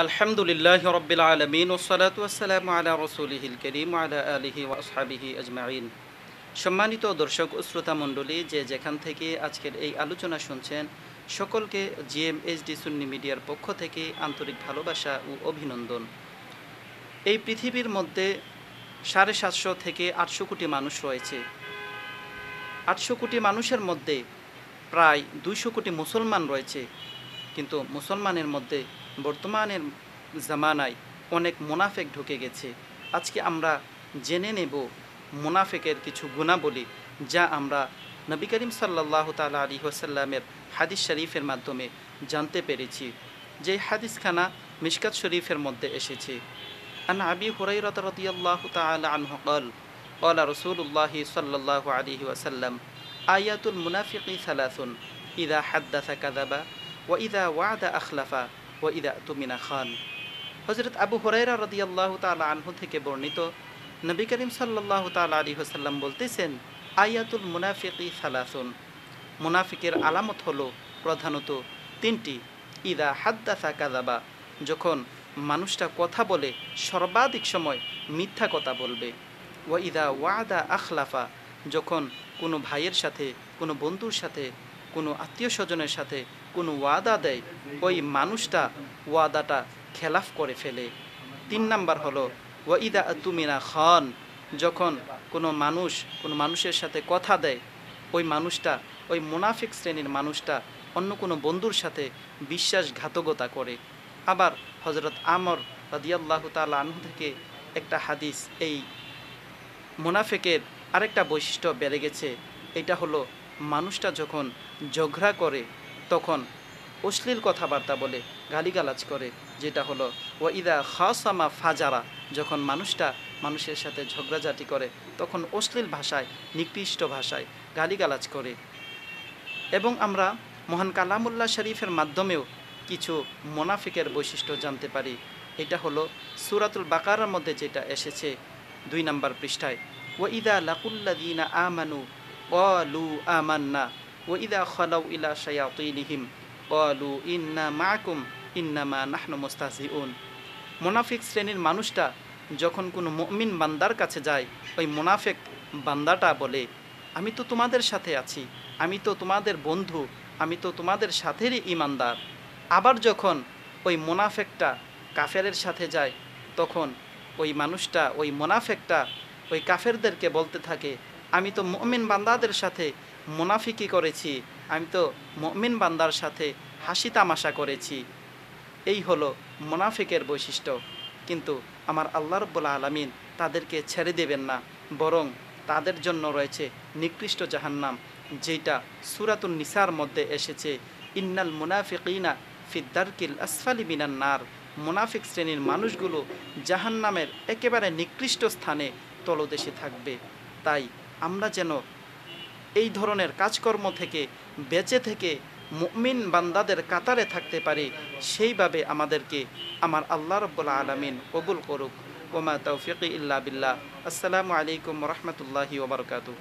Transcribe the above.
আলহামদুলিল্লাহ রব্বিল আলমিন ওসালাত ওয়াসালাম আলা রসুলিহিল করিম আলা আলিহি ওয়াসহাবিহি আজমাইন। সম্মানিত দর্শক ও শ্রোতা মণ্ডলী, যে যেখান থেকে আজকের এই আলোচনা শুনছেন, সকলকে জিএম এইচডি সুন্নি মিডিয়ার পক্ষ থেকে আন্তরিক ভালোবাসা ও অভিনন্দন। এই পৃথিবীর মধ্যে সাড়ে সাতশো থেকে আটশো কোটি মানুষ রয়েছে। আটশো কোটি মানুষের মধ্যে প্রায় দুইশো কোটি মুসলমান রয়েছে। কিন্তু মুসলমানের মধ্যে বর্তমানের জামানায় অনেক মুনাফেক ঢুকে গেছে। আজকে আমরা জেনে নেব মুনাফেকের কিছু গুণাবলী যা আমরা নবী করিম সাল্লাহ তাল আলী ওসাল্লামের হাদিস শরীফের মাধ্যমে জানতে পেরেছি। যে হাদিসখানা মিশকাত শরীফের মধ্যে এসেছে। আন আবি হুরাইরত রদিয়াল্লাহ তাল আনহ কল রসুল্লাহি সাল্লাহ আলী ওয়াসাল্লাম, আয়াতুল মুনাফিক ইদা হাদ্দাসা কাদাবা ওয়াইদা ওয়াদা আখলাফা ওয়াইদা তুমিনা খান হজরত আবু হরাইরা রদিয়াল্লাহ তালা আনহু থেকে বর্ণিত নবী করিম সাল্লাহ তাল আলী হোসাল্লাম বলতেছেন, আয়াতুল মুনাফিকি সালাসুন। মুনাফিকের আলামত হলো প্রধানত তিনটি। ইদা হাদ্দাসা কাদাবা যখন মানুষটা কথা বলে সর্বাধিক সময় মিথ্যা কথা বলবে। ওয়া ইদা ওয়াদা আখলাফা, যখন কোনো ভাইয়ের সাথে, কোনো বন্ধুর সাথে কোনো আত্মীয় স্বজনের সাথে কোনো ওয়াদা দেয়, ওই মানুষটা ওয়াদাটা খেলাফ করে ফেলে। তিন নাম্বার হলো, ওয়াইদা তুমিনা খান, যখন কোনো মানুষ, কোনো মানুষের সাথে কথা দেয়, ওই মানুষটা, ওই মুনাফিক শ্রেণির মানুষটা অন্য কোনো বন্ধুর সাথে বিশ্বাসঘাতকতা করে। আবার হজরত আমর রাদিয়াল্লাহু তাআলা আনহু থেকে একটা হাদিস, এই মুনাফিকের আরেকটা বৈশিষ্ট্য বেড়ে গেছে, এটা হলো মানুষটা যখন ঝগড়া করে, তখন অশ্লীল কথাবার্তা বলে, গালিগালাজ করে, যেটা হলো ও ইদা খাসামা ফাজারা, যখন মানুষটা মানুষের সাথে ঝগড়াঝাটি করে, তখন অশ্লীল ভাষায়, নিকৃষ্ট ভাষায় গালিগালাজ করে। এবং আমরা মহান কালামুল্লাহ শরীফের মাধ্যমেও কিছু মোনাফিকের বৈশিষ্ট্য জানতে পারি। এটা হলো, সুরাতুল বাকারার মধ্যে যেটা এসেছে, দুই নম্বর পৃষ্ঠায় ও ইদা লাকুল্লাদিনা আমানু লু আমান্না ও ইদা খলাউ ইলা শায়াতিনিহিম কলু ইন্না মাকুম ইন্নামা নাহনু মুস্তাজিউন মোনাফিক শ্রেণির মানুষটা যখন কোনো মুমিন বান্দার কাছে যায়, ওই মোনাফেক বান্দাটা বলে, আমি তো তোমাদের সাথে আছি, আমি তো তোমাদের বন্ধু, আমি তো তোমাদের সাথেরই ইমানদার। আবার যখন ওই মোনাফেকটা কাফেরের সাথে যায়, তখন ওই মানুষটা, ওই মোনাফেকটা ওই কাফেরদেরকে বলতে থাকে আমি তো মমিন বান্দাদের সাথে মুনাফিকি করেছি, আমি তো মমিন বান্দার সাথে হাসি তামাশা করেছি। এই হলো মুনাফিকের বৈশিষ্ট্য। কিন্তু আমার আল্লাহ রব্বুল্লা আলমিন তাদেরকে ছেড়ে দেবেন না, বরং তাদের জন্য রয়েছে নিকৃষ্ট জাহান্নাম যেটা সুরাতুল নিসার মধ্যে এসেছে, ইন্নাল মুনাফিকিনা ফিদ্দারকিল আসফালি মিনান নার। মুনাফিক শ্রেণির মানুষগুলো জাহান্নামের একেবারে নিকৃষ্ট স্থানে তলদেশে থাকবে। তাই আমরা যেন এই ধরনের কাজকর্ম থেকে, বেঁচে থেকে মুমিন বান্দাদের কাতারে থাকতে পারি, সেইভাবে আমাদেরকে আমার আল্লাহ রব্বুল্লা আলমিন কবুল করুক। ওমা তৌফিক ইল্লা বিল্লাহ। আসসালামু আলাইকুম রহমতুল্লাহি ওবরকাতুহ